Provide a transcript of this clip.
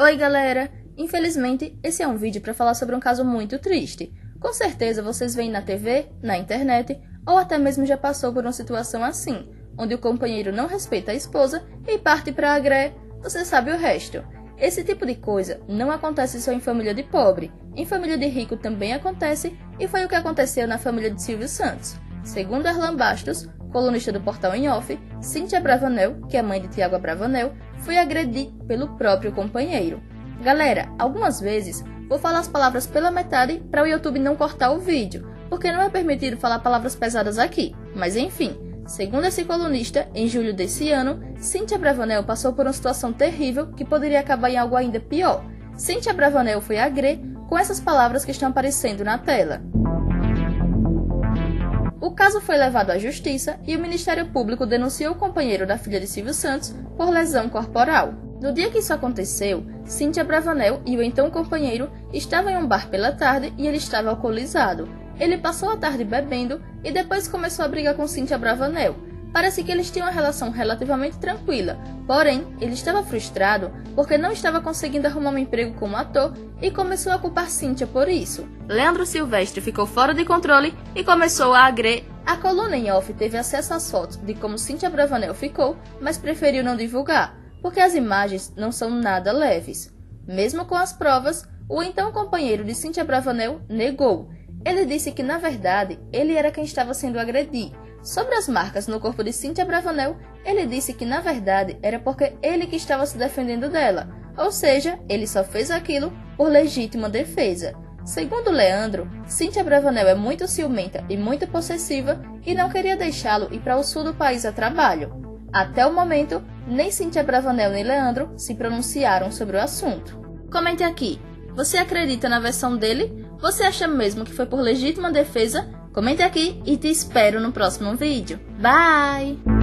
Oi, galera! Infelizmente, esse é um vídeo para falar sobre um caso muito triste. Com certeza vocês veem na TV, na internet, ou até mesmo já passou por uma situação assim, onde o companheiro não respeita a esposa e parte para a gré. Você sabe o resto. Esse tipo de coisa não acontece só em família de pobre. Em família de rico também acontece, e foi o que aconteceu na família de Silvio Santos. Segundo Erlan Bastos, colunista do portal em off, Cíntia Bravanel, que é mãe de Tiago Bravanel, foi agredir pelo próprio companheiro. Galera, algumas vezes vou falar as palavras pela metade para o YouTube não cortar o vídeo, porque não é permitido falar palavras pesadas aqui. Mas enfim, segundo esse colunista, em julho desse ano, Cíntia Bravanel passou por uma situação terrível que poderia acabar em algo ainda pior. Cíntia Bravanel foi agre com essas palavras que estão aparecendo na tela. O caso foi levado à justiça e o Ministério Público denunciou o companheiro da filha de Silvio Santos por lesão corporal. No dia que isso aconteceu, Cíntia Bravanel e o então companheiro estavam em um bar pela tarde e ele estava alcoolizado. Ele passou a tarde bebendo e depois começou a brigar com Cíntia Bravanel, Parece que eles tinham uma relação relativamente tranquila, porém, ele estava frustrado porque não estava conseguindo arrumar um emprego como ator e começou a culpar Cynthia por isso. Leandro Silvestre ficou fora de controle e começou a agredir. A coluna em off teve acesso às fotos de como Cynthia Bravanel ficou, mas preferiu não divulgar, porque as imagens não são nada leves. Mesmo com as provas, o então companheiro de Cynthia Bravanel negou. Ele disse que, na verdade, ele era quem estava sendo agredido Sobre as marcas no corpo de Cynthia Bravanel, ele disse que na verdade era porque ele que estava se defendendo dela, ou seja, ele só fez aquilo por legítima defesa. Segundo Leandro, Cynthia Bravanel é muito ciumenta e muito possessiva e não queria deixá-lo ir para o sul do país a trabalho. Até o momento, nem Cynthia Bravanel nem Leandro se pronunciaram sobre o assunto. Comente aqui, você acredita na versão dele? Você acha mesmo que foi por legítima defesa Comente aqui e te espero no próximo vídeo. Bye!